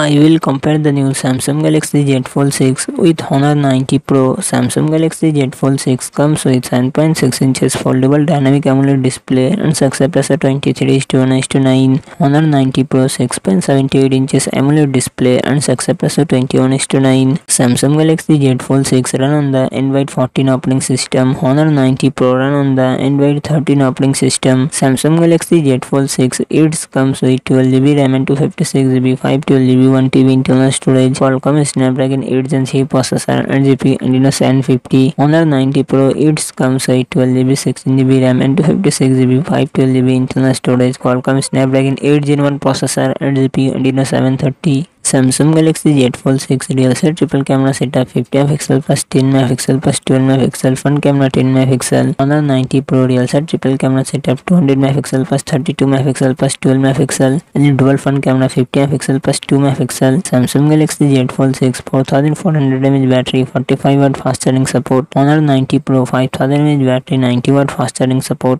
I will compare the new Samsung Galaxy Z Fold 6 with Honor 90 Pro. Samsung Galaxy Z Fold 6 comes with 7.6 inches foldable dynamic AMOLED display and success ratio 23 to 1 to 9. Honor 90 Pro 6.78 inches AMOLED display and success ratio 21 to 9. Samsung Galaxy Z Fold 6 run on the Android 14 operating system. Honor 90 Pro run on the Android 13 operating system. Samsung Galaxy Z Fold 6 it comes with 12GB RAM and 256GB 512GB GB 1 TB internal storage, Qualcomm Snapdragon 8 Gen 3 processor, 8GB Adreno 750, Honor 90 Pro. It comes with 12GB, 16GB RAM and 256GB, 512GB internal storage, Qualcomm Snapdragon 8 Gen 1 processor, 8GB Adreno 730. Samsung Galaxy Z Fold 6 real set triple camera setup 50 megapixel plus 10 megapixel plus 12 megapixel front camera 10 megapixel Honor 90 Pro real set triple camera setup 200 megapixel plus 32 megapixel plus 12 megapixel and dual front camera 50 megapixel plus 2 megapixel Samsung Galaxy Z Fold 6 4400 mAh battery 45 watt fast charging support Honor 90 Pro 5000 mAh battery 90 watt fast charging support